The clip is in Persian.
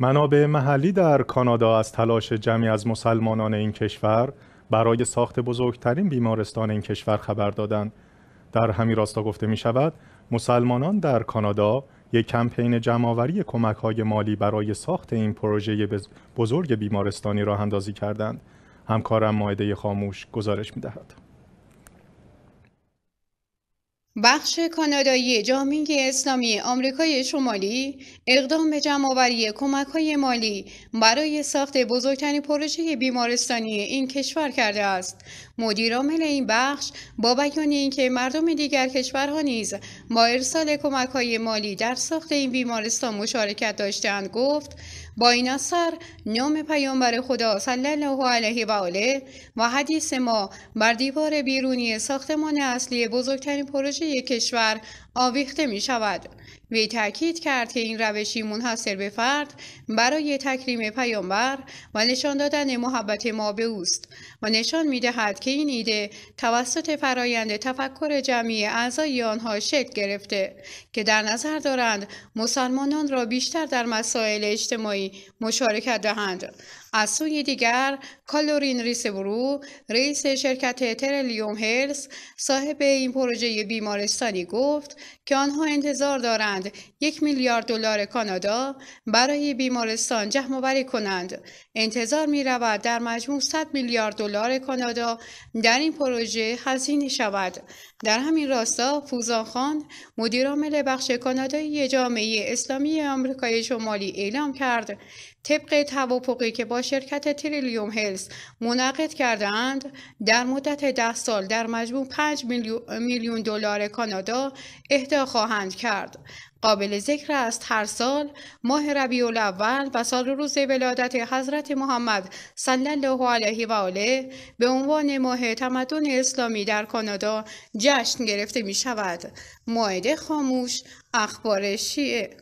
منابع محلی در کانادا از تلاش جمعی از مسلمانان این کشور برای ساخت بزرگترین بیمارستان این کشور خبر دادند. در همین راستا گفته می شود مسلمانان در کانادا یک کمپین جمعآوری کمک های مالی برای ساخت این پروژه بزرگ بیمارستانی راه اندازی کردند. همکارم مایده خاموش گزارش می دهد. بخش کانادایی جامعه اسلامی آمریکای شمالی اقدام به جمعآوری کمک‌های مالی برای ساخت بزرگترین پروژه بیمارستانی این کشور کرده است. مدیرعامل این بخش با بیان اینکه مردم دیگر کشورها نیز با ارسال کمک‌های مالی در ساخت این بیمارستان مشارکت داشتند گفت با این اثر نام پیامبر خدا صلی الله علیه و آله و حدیث ما بر دیوار بیرونی ساختمان اصلی بزرگترین پروژه کشور آویخته می شود. وی تاکید کرد که این روشی منحصر به فرد برای تکریم پیامبر و نشان دادن محبت ما به اوست و نشان می دهد که این ایده توسط فرایند تفکر جمعی اعضای آنها شکل گرفته که در نظر دارند مسلمانان را بیشتر در مسائل اجتماعی مشارکت دهند از سوی دیگر کالورین ریسبرو رئیس شرکت ترلیوم هلز صاحب این پروژه بیمارستانی گفت که آنها انتظار دارند یک میلیارد دلار کانادا برای بیمارستان جمع آوری کنند. انتظار می رود در مجموع 100 میلیارد دلار کانادا در این پروژه هزینه شود. در همین راستا فوزان خان مدیرعامل بخش کانادایی جامعه اسلامی آمریکای شمالی اعلام کرد طبق توافقی که با شرکت تریلیوم هلز منعقد کردهاند در مدت ده سال در مجموع 5 میلیون دلار کانادا اهدا خواهند کرد قابل ذکر است هر سال ماه ربیع الاول و سال روز ولادت حضرت محمد صلی الله علیه و آله به عنوان ماه تمدن اسلامی در کانادا جشن گرفته می شود. ماعده خاموش اخبار شیعه